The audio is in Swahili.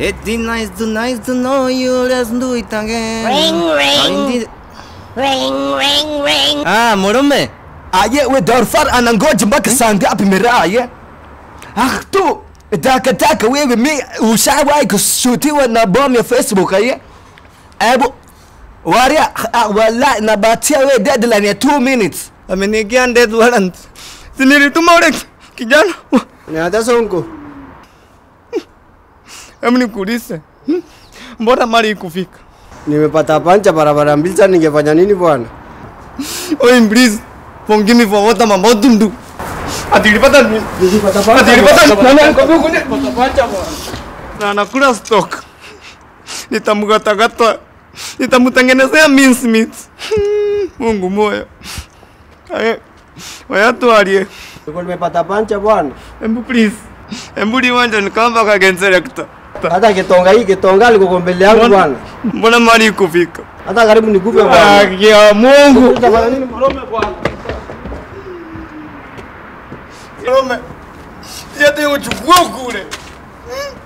It's nice to nice to know you, let's do it again. Ring, ring. Ring, ring, ring. Ah, mwanaume. aye we Darfar anangoja mpaka saa ngapi miraye ah tu takataka wewe mi ushawahi kushutiwa na bomu ya Facebook aye ebu waria ah, wallahi nabatia we deadline ya 2 minutes Amenigia death warrant. Si nilituma ule kijana. Ni hata sonko. Hebu nikuulize. Hmm? Mbona mali ikufika? Nimepata pancha barabara mbili sasa ningefanya nini bwana? Oi, please. Forgive me for what I'm about to do. Ati nilipata pancha. nani alikwambia kwenye na anakula stock. Nitamgatakata. Nitamtengenezea mince meat. Hmm, Mungu moyo. Aye. Wayatu alie. Niko nimepata pancha bwana. Embu please. Embu liwanja nikamba ka gen selector. Hata kitonga hii kitonga liko mbele yangu bwana. Mbona mali kufika? Hata karibu nikufe Ah, bwana. ya Mungu. Utafanya nini mwanaume bwana? Mwanaume. Sijati uchukue kule. Hmm?